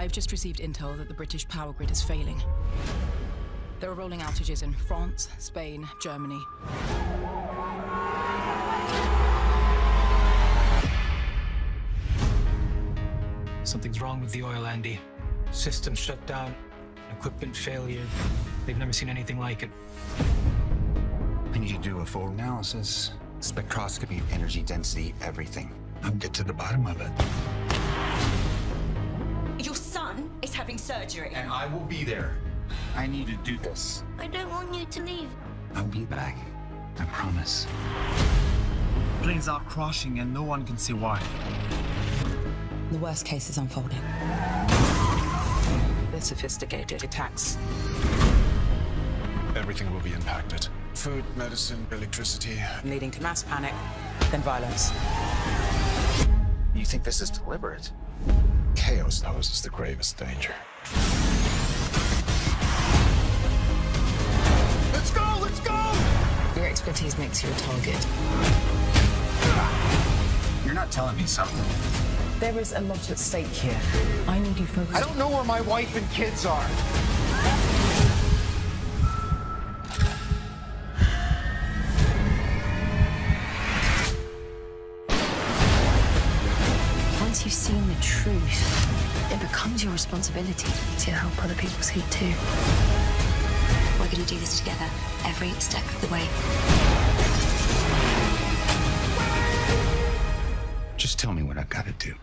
I've just received intel that the British power grid is failing. There are rolling outages in France, Spain, Germany. Something's wrong with the oil, Andy. System shut down, equipment failure. They've never seen anything like it. I need you to do a full analysis. Spectroscopy, energy density, everything. I'll get to the bottom of it. Your son is having surgery. And I will be there. I need to do this. I don't want you to leave. I'll be back. I promise. Planes are crashing and no one can see why. The worst case is unfolding. They're sophisticated attacks. Everything will be impacted. Food, medicine, electricity. Leading to mass panic, then violence. You think this is deliberate? Chaos poses the gravest danger. Let's go! Let's go! Your expertise makes you a target. You're not telling me something. There is a lot at stake here. I need you focused. I don't know where my wife and kids are. Once you've seen the truth, it becomes your responsibility to help other people see it too. We're going to do this together every step of the way. Just tell me what I've got to do.